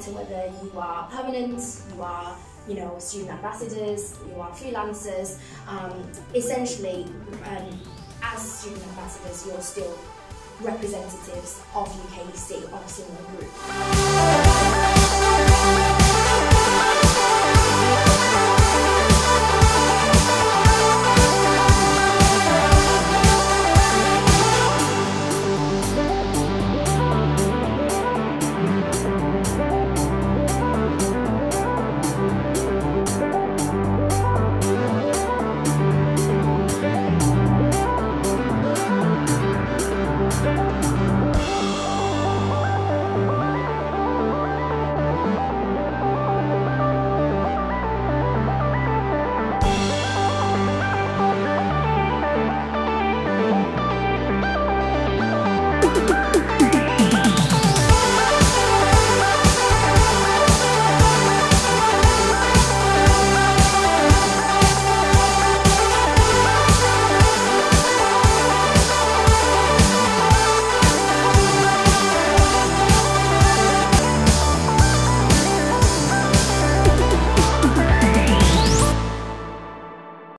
matter whether you are permanent, you are you know, student ambassadors, you are freelancers, um, essentially um, as student ambassadors you're still representatives of UKEC, of a similar group.